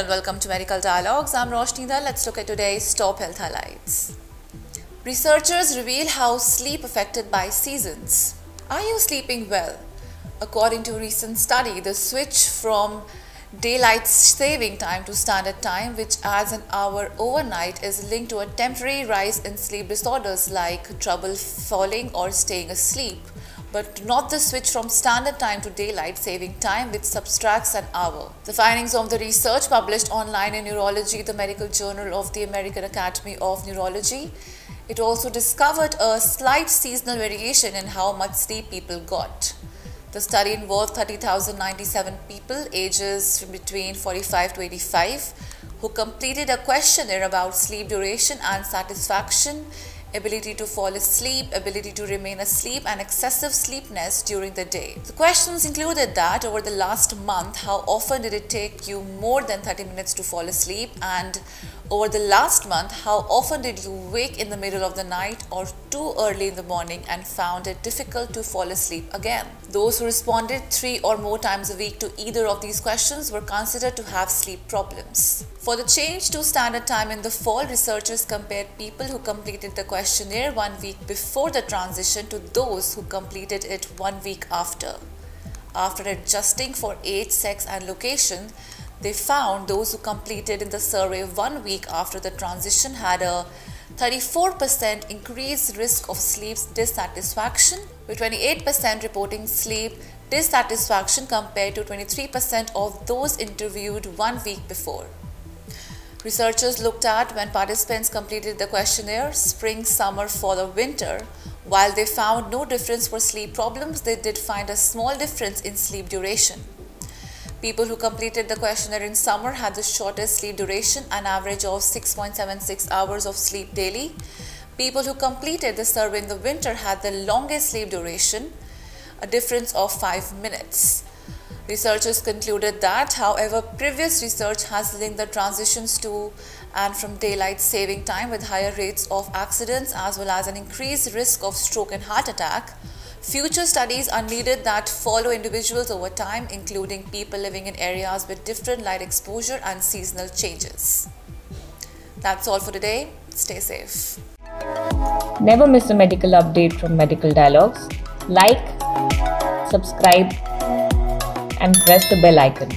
and welcome to Medical Dialogues. I'm Roshni Dhar. Let's look at today's top health highlights. Researchers reveal how sleep affected by seasons. Are you sleeping well? According to a recent study, the switch from daylight saving time to standard time, which adds an hour overnight, is linked to a temporary rise in sleep disorders like trouble falling or staying asleep but not the switch from standard time to daylight saving time which subtracts an hour. The findings of the research published online in Neurology, the medical journal of the American Academy of Neurology, it also discovered a slight seasonal variation in how much sleep people got. The study involved 30,097 people ages between 45 to 85 who completed a questionnaire about sleep duration and satisfaction ability to fall asleep, ability to remain asleep, and excessive sleepiness during the day. The questions included that over the last month, how often did it take you more than 30 minutes to fall asleep, and over the last month, how often did you wake in the middle of the night or too early in the morning and found it difficult to fall asleep again? Those who responded three or more times a week to either of these questions were considered to have sleep problems. For the change to standard time in the fall, researchers compared people who completed the questionnaire one week before the transition to those who completed it one week after. After adjusting for age, sex, and location, they found those who completed in the survey one week after the transition had a 34% increased risk of sleep dissatisfaction, with 28% reporting sleep dissatisfaction compared to 23% of those interviewed one week before. Researchers looked at when participants completed the questionnaire spring, summer, fall, or winter. While they found no difference for sleep problems, they did find a small difference in sleep duration. People who completed the questionnaire in summer had the shortest sleep duration, an average of 6.76 hours of sleep daily. People who completed the survey in the winter had the longest sleep duration, a difference of 5 minutes. Researchers concluded that, however, previous research has linked the transitions to and from daylight saving time with higher rates of accidents as well as an increased risk of stroke and heart attack. Future studies are needed that follow individuals over time, including people living in areas with different light exposure and seasonal changes. That's all for today. Stay safe. Never miss a medical update from Medical Dialogues. Like, subscribe, and press the bell icon.